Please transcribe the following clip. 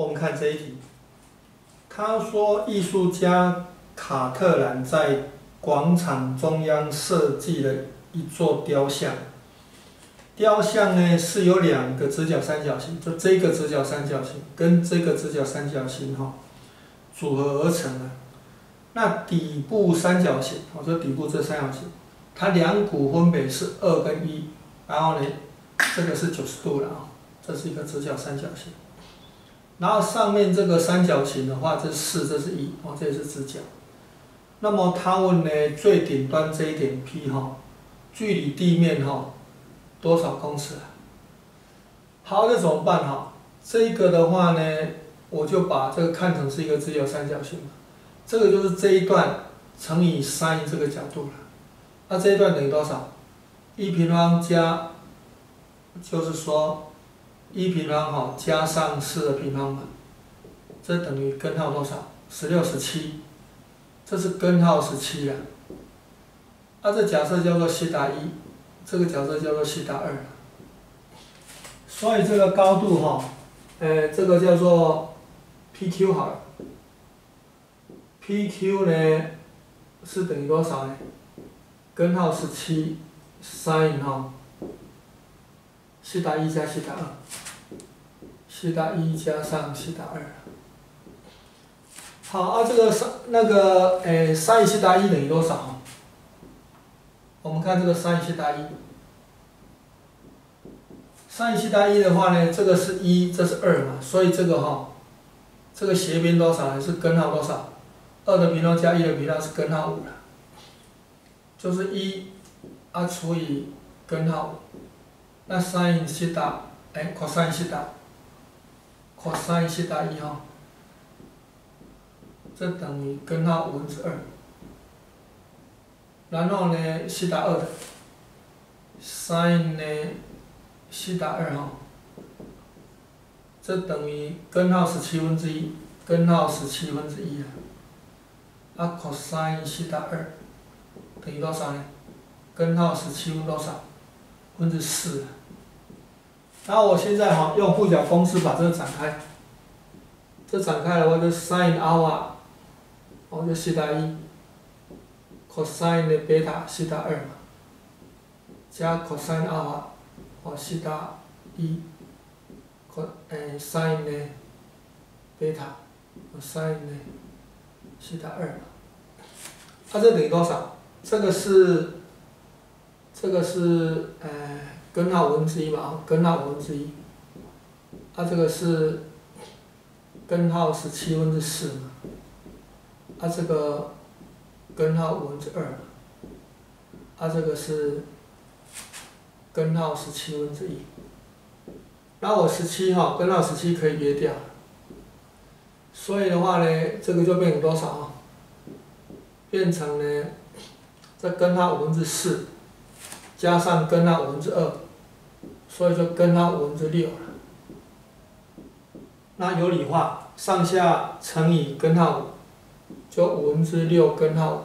我们看这一题，他说艺术家卡特兰在广场中央设计了一座雕像。雕像呢是有两个直角三角形，就这个直角三角形跟这个直角三角形哈组合而成的。那底部三角形，我说底部这三角形，它两股分别是二跟一，然后呢，这个是九十度了啊，这是一个直角三角形。然后上面这个三角形的话，这是四，这是一，哦，这也是直角。那么他问呢，最顶端这一点 P 哈，距离地面哈。多少公尺啊？好，那怎么办哈？这个的话呢，我就把这个看成是一个直角三角形。这个就是这一段乘以 sin 这个角度了。那这一段等于多少？一平方加，就是说一平方哈加上四的平方嘛。这等于根号多少？十六、十七。这是根号十七呀。那这假设叫做西塔一。这个假设叫做西塔二，所以这个高度哈，呃，这个叫做 PQ 好了，PQ 呢是等于多少呢？根号十七，sin 哈，西塔一加西塔二，西塔一加上西塔二。好，啊，这个三那个诶，sin 西塔一等于多少？我们看这个 sin 西塔一，sin 西塔一的话呢，这个是一，这是二嘛，所以这个哈，这个斜边多少呢？是根号多少？二的平方加一的平方是根号五了，就是一啊除以根号五，那 sin 西塔，哎，cos 西塔，cos 西塔一哈，这等于根号五分之二。然后呢，西塔二，sin 呢，西塔二哈，这等于根号十七分之一，根号十七分之一啊。啊，cos 西塔二等于多少呢？根号十七分多少？分之四。然后我现在哈用附角公式把这个展开，这展开的话就 sin 阿尔法，我就西塔一。，cosine 贝塔西塔二嘛，加 cosine 阿尔法，哦西塔一，cos 诶 sin 的贝塔，sin 的西塔二嘛，它这等于多少？这个是，这个是呃根号五分之一嘛，根号五分之一，它这个是根号十七分之四嘛，它这个。根号五分之二，它这个是根号十七分之一，那我十七哈，根号十七可以约掉，所以的话呢，这个就变成多少啊？变成呢，这根号五分之四，加上根号五分之二，所以就根号五分之六了。那有理化，上下乘以根号五，就五分之六根号。